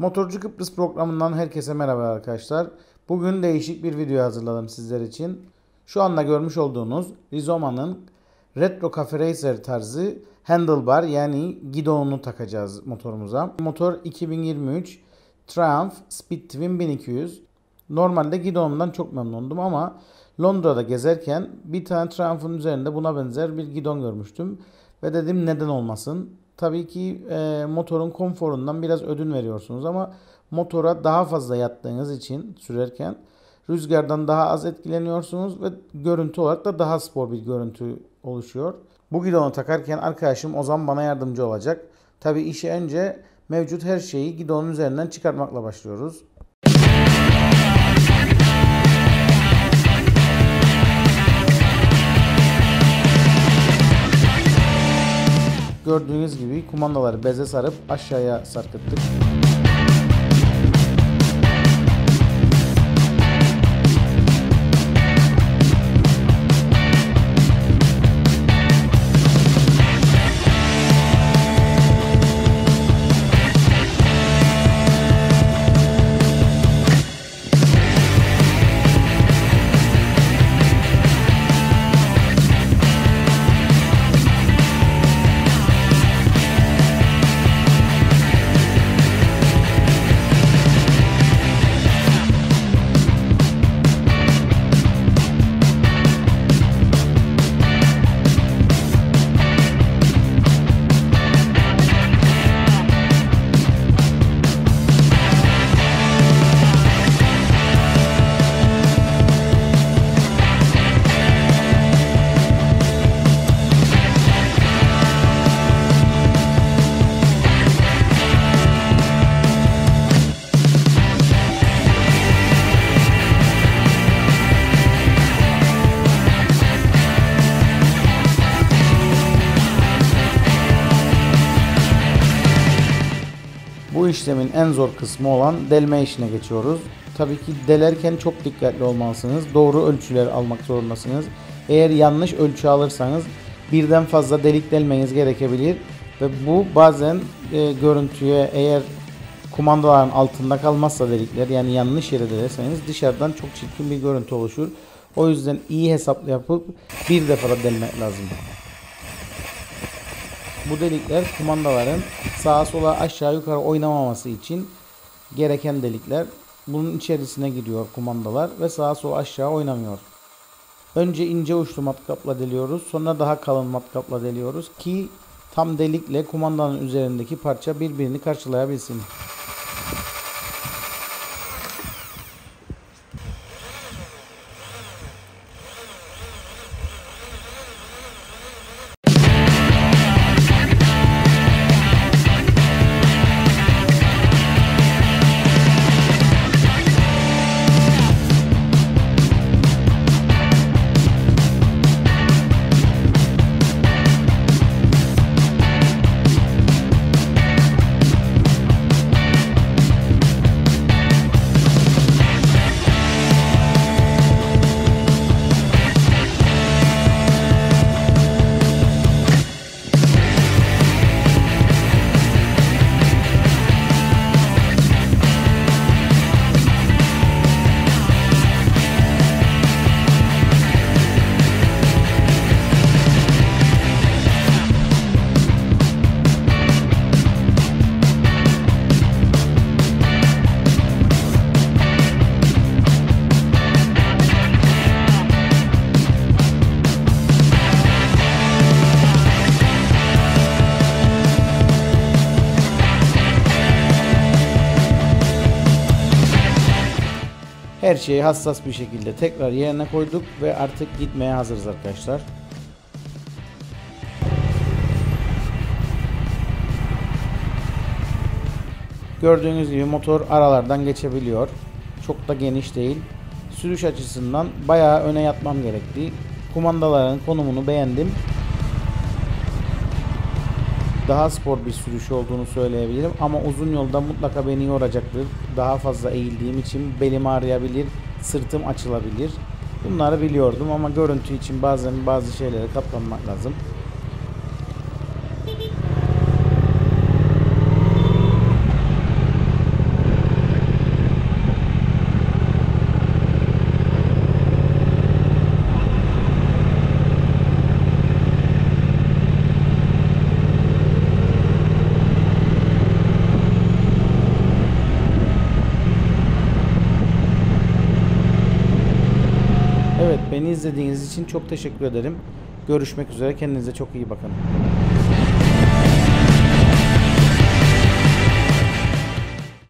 Motorcu Kıbrıs programından herkese merhaba arkadaşlar. Bugün değişik bir video hazırladım sizler için. Şu anda görmüş olduğunuz Rizoma'nın Retro Cafe Racer tarzı handlebar yani gidonunu takacağız motorumuza. Motor 2023 Triumph Speed Twin 1200. Normalde gidonumdan çok memnundum ama Londra'da gezerken bir tane Triumph'ın üzerinde buna benzer bir gidon görmüştüm. Ve dedim neden olmasın. Tabii ki e, motorun konforundan biraz ödün veriyorsunuz ama motora daha fazla yattığınız için sürerken rüzgardan daha az etkileniyorsunuz ve görüntü olarak da daha spor bir görüntü oluşuyor. Bu gidonu takarken arkadaşım Ozan bana yardımcı olacak. Tabii işi önce mevcut her şeyi gidonun üzerinden çıkartmakla başlıyoruz. Gördüğünüz gibi kumandaları beze sarıp aşağıya sarkıttık. İşlemin en zor kısmı olan delme işine geçiyoruz. Tabii ki delerken çok dikkatli olmalısınız. Doğru ölçüler almak zorundasınız. Eğer yanlış ölçü alırsanız birden fazla delik delmeniz gerekebilir ve bu bazen e, görüntüye eğer kumandaların altında kalmazsa delikler yani yanlış yere delerseniz dışarıdan çok çirkin bir görüntü oluşur. O yüzden iyi hesap yapıp bir defada delmek lazım. Bu delikler kumandaların sağa sola aşağı yukarı oynamaması için gereken delikler. Bunun içerisine giriyor kumandalar ve sağa sola aşağı oynamıyor. Önce ince uçlu matkapla deliyoruz. Sonra daha kalın matkapla deliyoruz ki tam delikle kumandanın üzerindeki parça birbirini karşılayabilsin. Her şeyi hassas bir şekilde tekrar yerine koyduk ve artık gitmeye hazırız arkadaşlar. Gördüğünüz gibi motor aralardan geçebiliyor. Çok da geniş değil. Sürüş açısından bayağı öne yatmam gerekti. Kumandaların konumunu beğendim. Daha spor bir sürüş olduğunu söyleyebilirim ama uzun yolda mutlaka beni yoracaktır. Daha fazla eğildiğim için belim ağrıyabilir, sırtım açılabilir. Bunları biliyordum ama görüntü için bazen bazı şeylere katlanmak lazım. Beni izlediğiniz için çok teşekkür ederim. Görüşmek üzere. Kendinize çok iyi bakın.